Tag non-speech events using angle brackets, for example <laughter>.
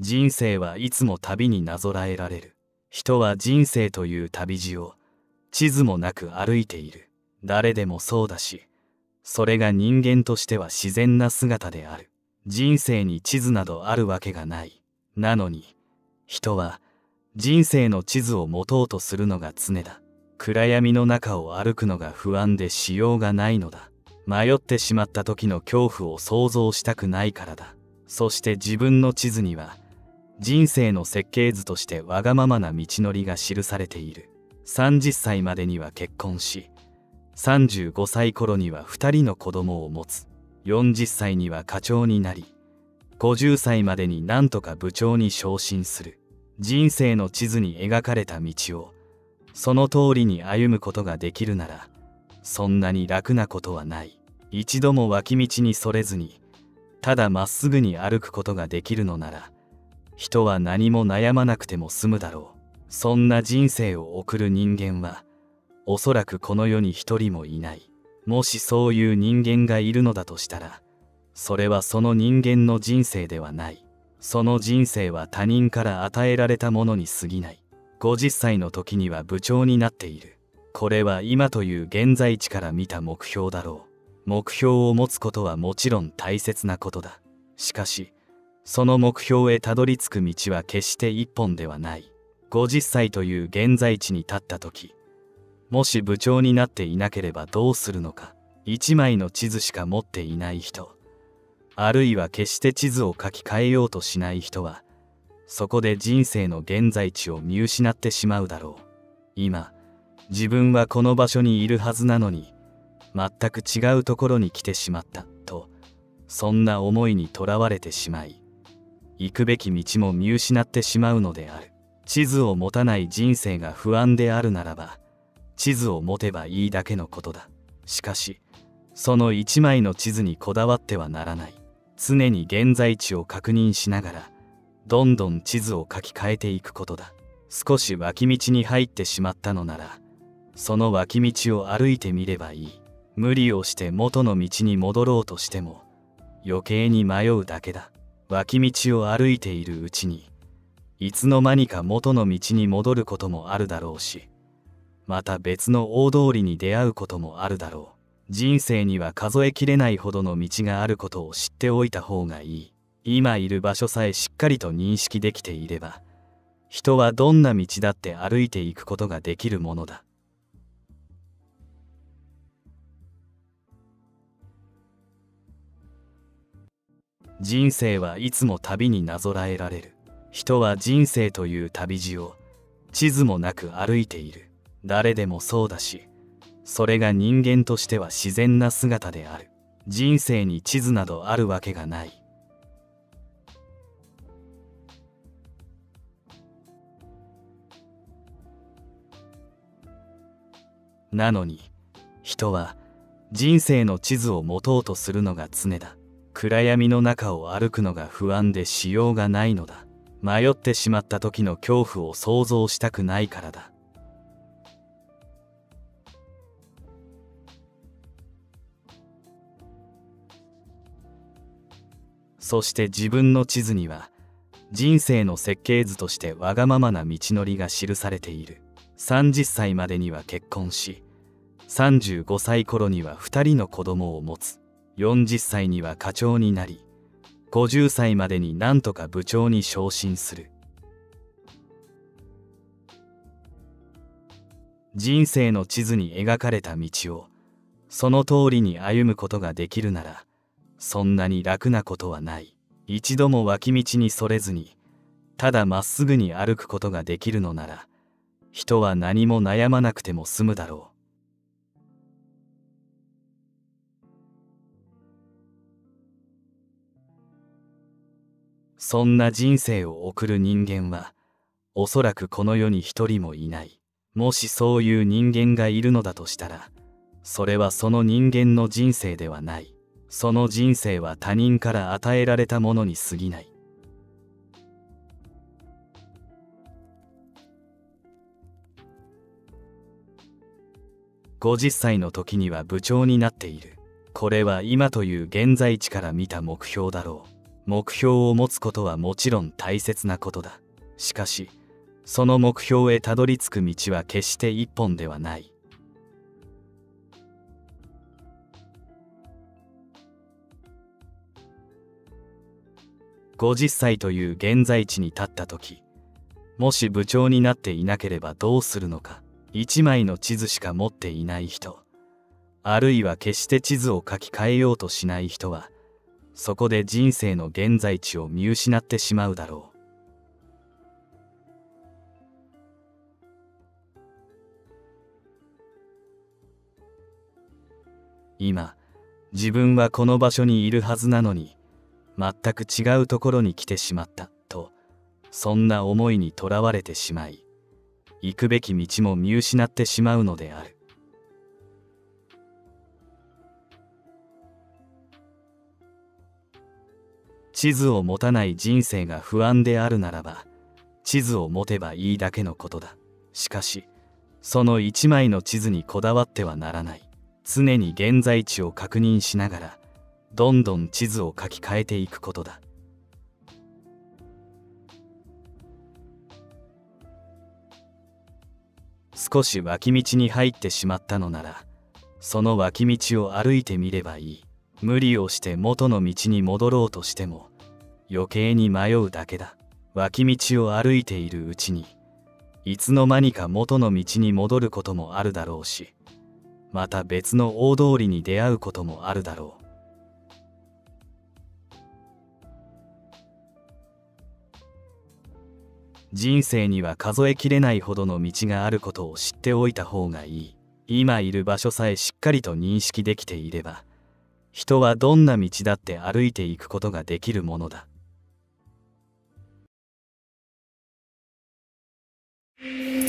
人生はいつも旅になぞらえられる。人は人生という旅路を地図もなく歩いている。誰でもそうだし、それが人間としては自然な姿である。人生に地図などあるわけがない。なのに、人は人生の地図を持とうとするのが常だ。暗闇の中を歩くのが不安でしようがないのだ。迷ってしまった時の恐怖を想像したくないからだ。そして自分の地図には、人生の設計図としてわがままな道のりが記されている。30歳までには結婚し、35歳頃には2人の子供を持つ。40歳には課長になり、50歳までになんとか部長に昇進する。人生の地図に描かれた道を、その通りに歩むことができるなら、そんなに楽なことはない。一度も脇道にそれずに、ただまっすぐに歩くことができるのなら、人は何も悩まなくても済むだろう。そんな人生を送る人間は、おそらくこの世に一人もいない。もしそういう人間がいるのだとしたら、それはその人間の人生ではない。その人生は他人から与えられたものに過ぎない。50歳の時には部長になっている。これは今という現在地から見た目標だろう。目標を持つことはもちろん大切なことだ。しかし、その目標へたどり着く道は決して一本ではない。50歳という現在地に立った時、もし部長になっていなければどうするのか。一枚の地図しか持っていない人、あるいは決して地図を書き換えようとしない人は、そこで人生の現在地を見失ってしまうだろう。今、自分はこの場所にいるはずなのに、全く違うところに来てしまった、と、そんな思いにとらわれてしまい、行くべき道も見失ってしまうのである。地図を持たない人生が不安であるならば、地図を持てばいいだけのことだ。しかし、その一枚の地図にこだわってはならない。常に現在地を確認しながら、どんどん地図を書き換えていくことだ少し脇道に入ってしまったのならその脇道を歩いてみればいい無理をして元の道に戻ろうとしても余計に迷うだけだ脇道を歩いているうちにいつの間にか元の道に戻ることもあるだろうしまた別の大通りに出会うこともあるだろう。人生には数えきれないほどの道があることを知っておいた方がいい。今いる場所さえしっかりと認識できていれば人はどんな道だって歩いていくことができるものだ。人生はいつも旅になぞらえられる。人は人生という旅路を地図もなく歩いている。誰でもそうだしそれが人間としては自然な姿である。人生に地図などあるわけがない。なのに人は人生の地図を持とうとするのが常だ。暗闇の中を歩くのが不安でしようがないのだ。迷ってしまった時の恐怖を想像したくないからだ。そして自分の地図には人生の設計図としてわがままな道のりが記されている。30歳までには結婚し35歳頃には2人の子供を持つ。40歳には課長になり50歳までになんとか部長に昇進する。人生の地図に描かれた道をその通りに歩むことができるならそんなに楽なことはない。一度も脇道にそれずにただまっすぐに歩くことができるのなら人は何も悩まなくても済むだろう。そんな人生を送る人間はおそらくこの世に一人もいない。もしそういう人間がいるのだとしたらそれはその人間の人生ではない。その人生は他人から与えられたものに過ぎない。50歳の時には部長になっている。これは今という現在地から見た目標だろう。目標を持つことはもちろん大切なことだ。しかしその目標へたどり着く道は決して一本ではない。50歳という現在地に立った時もし部長になっていなければどうするのか一枚の地図しか持っていない人あるいは決して地図を書き換えようとしない人はそこで人生の現在地を見失ってしまうだろう。今自分はこの場所にいるはずなのに全く違うところに来てしまったとそんな思いにとらわれてしまい行くべき道も見失ってしまうのである。地図を持たない人生が不安であるならば地図を持てばいいだけのことだ。しかしその一枚の地図にこだわってはならない。常に現在地を確認しながらどんどん地図を書き換えていくことだ。少し脇道に入ってしまったのならその脇道を歩いてみればいい。無理をして元の道に戻ろうとしても余計に迷うだけだ。脇道を歩いているうちにいつの間にか元の道に戻ることもあるだろうしまた別の大通りに出会うこともあるだろう。人生には数えきれないほどの道があることを知っておいた方がいい。今いる場所さえしっかりと認識できていれば人はどんな道だって歩いていくことができるものだ「you <laughs>